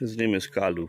His name is Kalu.